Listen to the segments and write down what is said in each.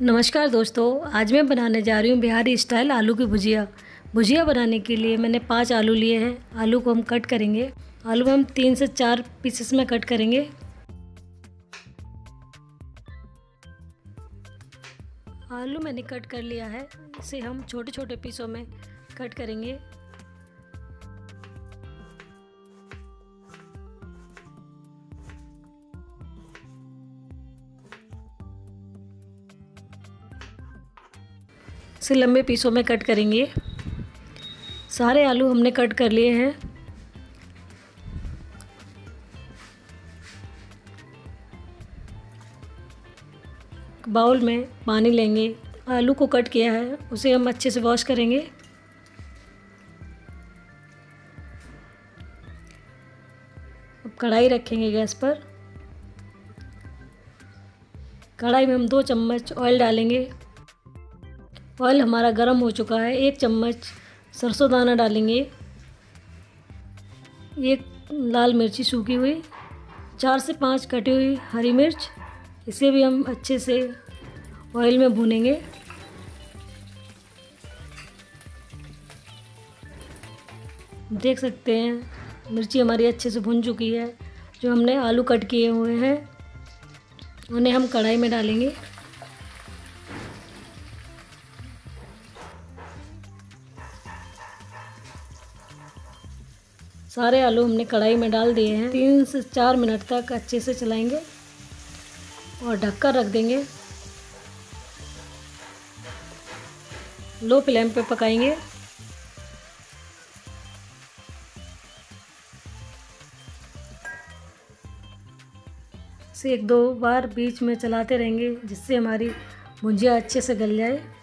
नमस्कार दोस्तों, आज मैं बनाने जा रही हूँ बिहारी स्टाइल आलू की भुजिया। भुजिया बनाने के लिए मैंने पाँच आलू लिए हैं। आलू को हम कट करेंगे। आलू हम तीन से चार पीसेस में कट करेंगे। आलू मैंने कट कर लिया है। इसे हम छोटे छोटे पीसों में कट करेंगे। से लंबे पीसों में कट करेंगे। सारे आलू हमने कट कर लिए हैं। बाउल में पानी लेंगे। आलू को कट किया है, उसे हम अच्छे से वॉश करेंगे। अब कढ़ाई रखेंगे गैस पर। कढ़ाई में हम दो चम्मच ऑयल डालेंगे। ऑयल हमारा गर्म हो चुका है। एक चम्मच सरसों दाना डालेंगे। एक लाल मिर्ची सूखी हुई, चार से पाँच कटी हुई हरी मिर्च। इसे भी हम अच्छे से ऑयल में भूनेंगे। देख सकते हैं, मिर्ची हमारी अच्छे से भुन चुकी है। जो हमने आलू कट किए हुए हैं, उन्हें हम कढ़ाई में डालेंगे। सारे आलू हमने कढ़ाई में डाल दिए हैं। तीन से चार मिनट तक अच्छे से चलाएँगे और ढककर रख देंगे। लो फ्लेम पे पकाएँगे। से एक दो बार बीच में चलाते रहेंगे जिससे हमारी भुंजिया अच्छे से गल जाए।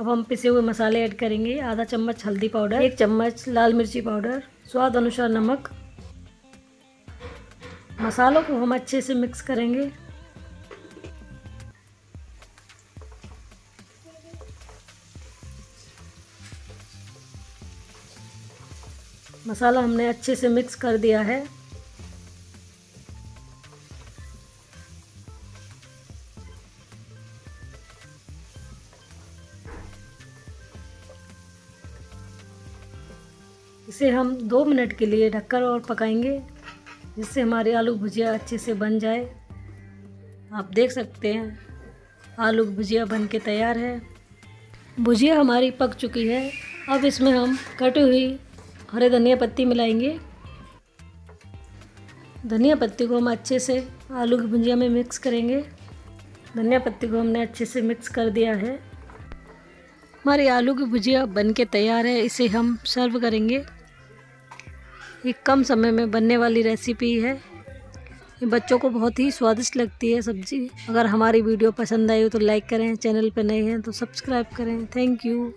अब हम पिसे हुए मसाले ऐड करेंगे। आधा चम्मच हल्दी पाउडर, एक चम्मच लाल मिर्ची पाउडर, स्वाद अनुसार नमक। मसालों को हम अच्छे से मिक्स करेंगे। मसाला हमने अच्छे से मिक्स कर दिया है। इसे हम दो मिनट के लिए ढककर और पकाएँगे, जिससे हमारी आलू भुजिया अच्छे से बन जाए। आप देख सकते हैं, आलू भुजिया बन के तैयार है। भुजिया हमारी पक चुकी है। अब इसमें हम कटी हुई हरे धनिया पत्ती मिलाएँगे। धनिया पत्ती को हम अच्छे से आलू की भुजिया में मिक्स करेंगे। धनिया पत्ती को हमने अच्छे से मिक्स कर दिया है। हमारी आलू की भुजिया बन के तैयार है। इसे हम सर्व करेंगे। ये कम समय में बनने वाली रेसिपी है। ये बच्चों को बहुत ही स्वादिष्ट लगती है सब्ज़ी। अगर हमारी वीडियो पसंद आई हो तो लाइक करें, चैनल पर नए हैं तो सब्सक्राइब करें। Thank you